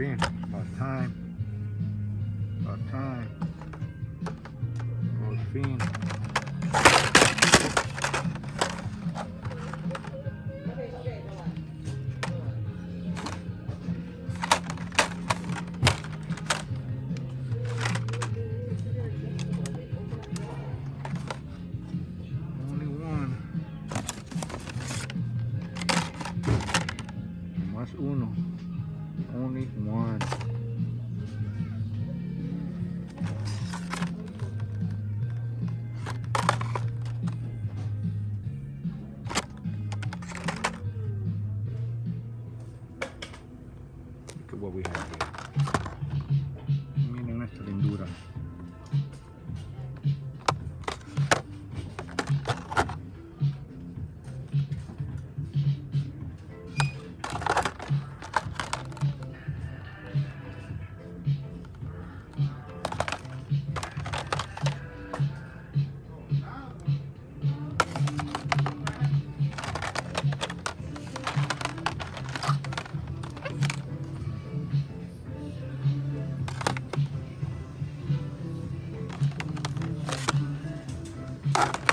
fin. About time. About time. Por fin. Only one. Look at what we have here. Miren esta lindura. Ah.